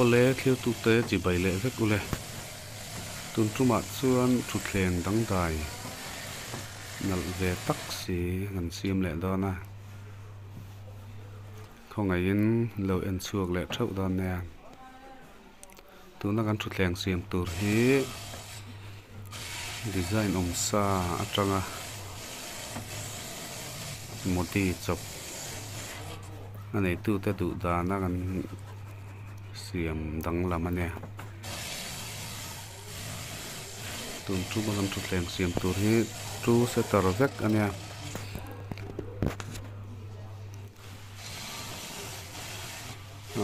ole thil tu te chi bai le vek ule tun tuma chuan thu thleng dang dai nal ve tak si ngan siam le do na. Không ai in lo en chuak le thau do nè. Tu na kan thu thleng siam tur hi design om sa atanga moti chop anh ấy tu te tu da na kan siam dang lam ane tun chu malam chu tleng siam tur hi chu se tar vek ane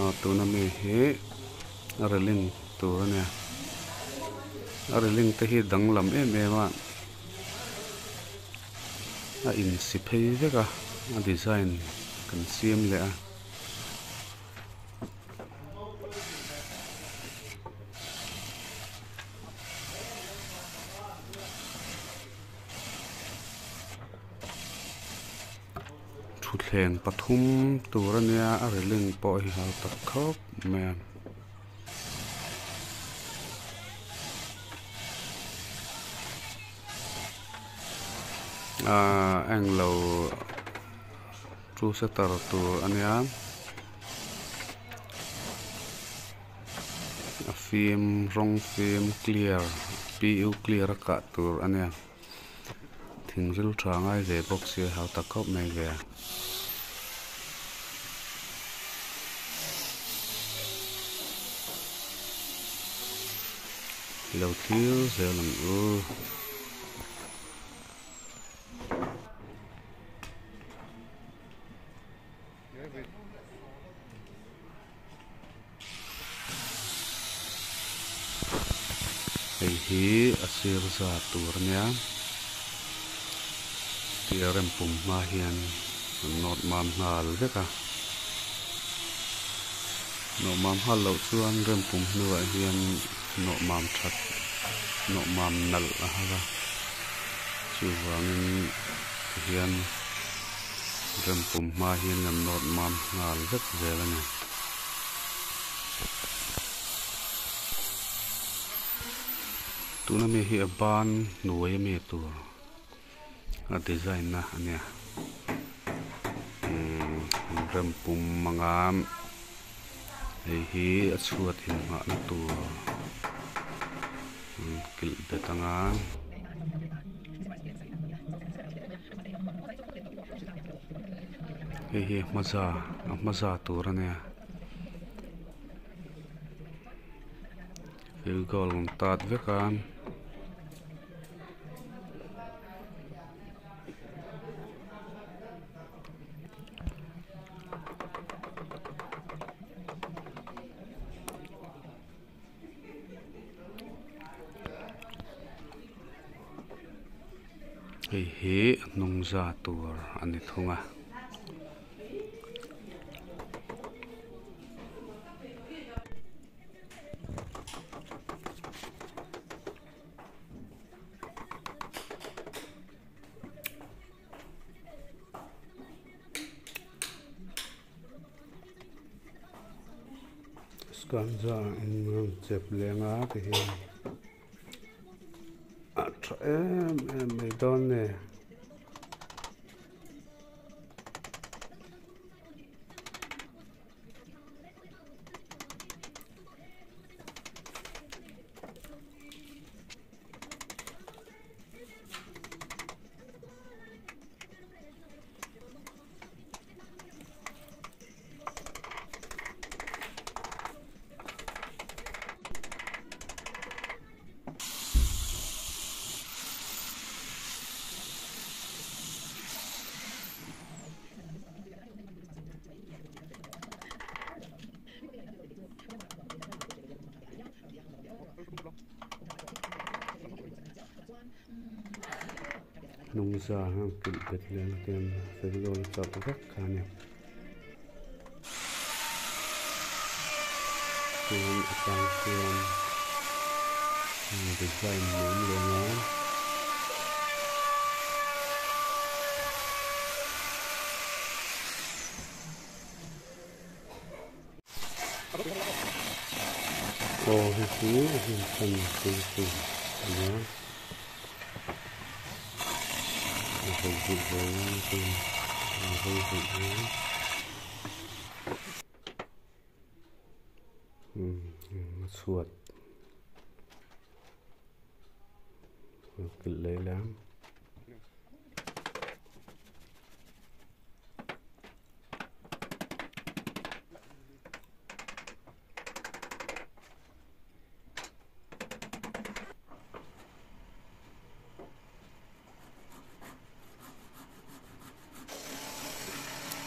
a tu na mi hi areling tur ane areling te hi dang lam em em a. A in si phei veka a design kan siam le a. thleng pathum tur ania a reling pawh hi hal tak khawp mai a englo chu setar tù anh em phim rong phim, clear pu clear cả tù anh em thỉnh ril tha ngay về box hi hào tak cốc này về lâu thiếu giờ làm ư hei hi asir za tur nia rem pum ma hian. Not mam hal veka no mam hal lo chuan rem pum nuwa hian. Nọ mam thật nọ mam nal à a ra chu wangin hian. Rem pum ma hian ngam nọt mam hal rất dễ là này. Tu na mi hi a ban nuai mi tu design na ania rem pum mangam. Hei hi a chhuat in ngah na tur kil betanga hei hi maza a maza tur ania gol tat vekan hei hi nungza tur ani thunga à. skanza in chep lenga te hi em em mày đón giờ nông gia hàng kỵ biệt lên tiền phải rồi chọn rất khá nhiều. Phương sang phương design muốn lên nó Oh, he's new, he's san tu tu ya Hãy subscribe lấy lắm.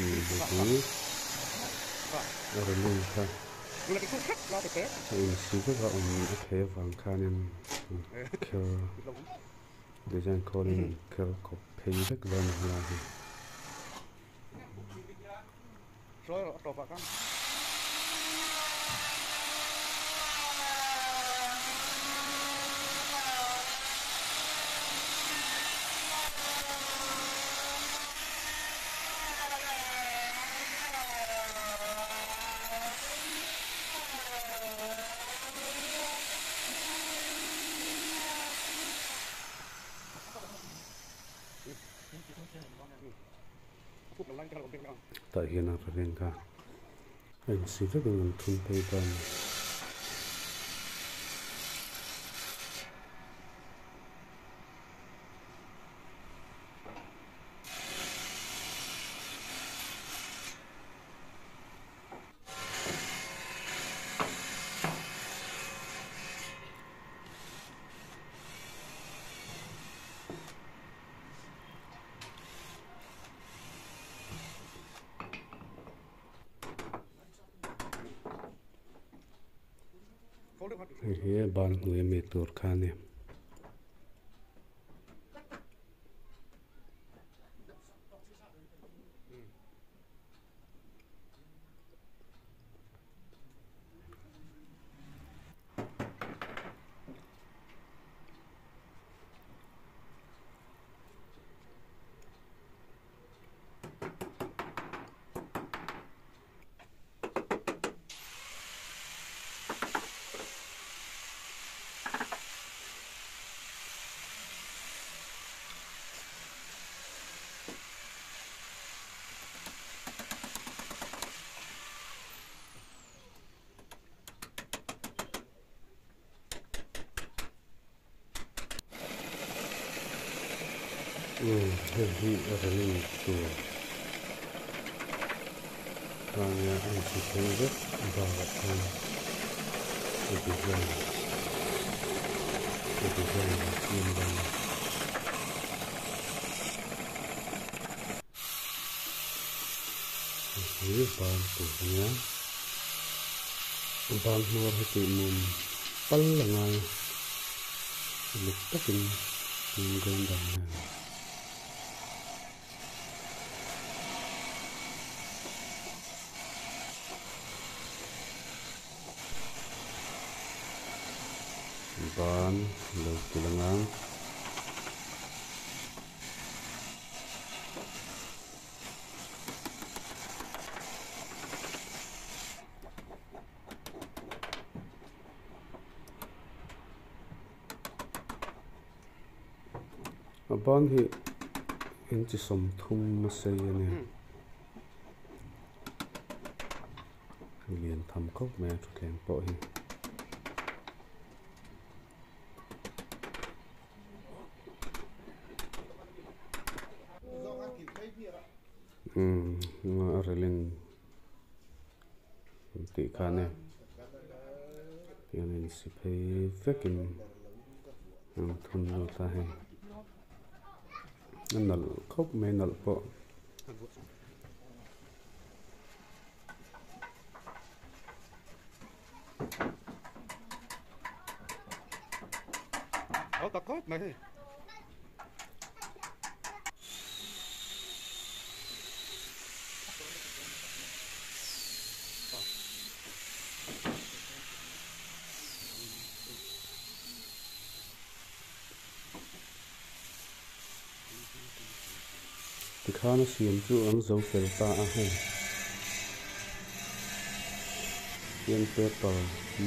này nhìn được thứ rồi luôn ha mình sử dụng các ông thế. Vàng khan em theo design calling kel ko payback van hala hi rồi rồi vào tại hiện ở bên cả anh xin rất là thun pay ban he ban nuôi mẹ tur khan هذه رغيتو راني عندي فندق بارك الله وبجانب وبجانب من بلد ini bantunya bantu hatimun pelengai luktakin menggandangnya ban lo kilangang ban hi in chi som thum ma sei ani lian tham khóc mẹ thu thèn po thì khá nè. Thì nên sẽ phải phép kim thun lô ta hay nên là khóc mẹ nợ bộ. Hãy subscribe cho kênh Ghiền không bỏ lỡ những khana siam chu ang zo fel pa a he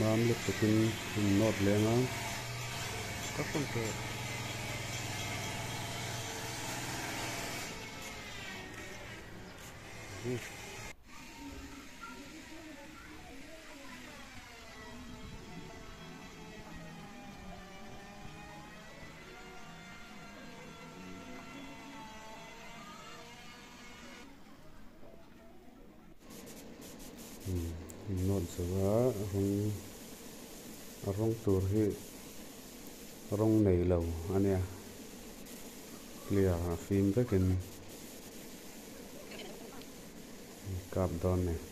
mam le tukin not lenga các con kẹt Mm-hmm. Hi rong nei lo ania clear phim vekin kap don này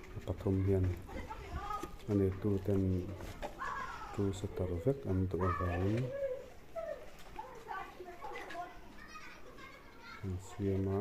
pathum hian ani tu ten tu se tar vek an tu avang siama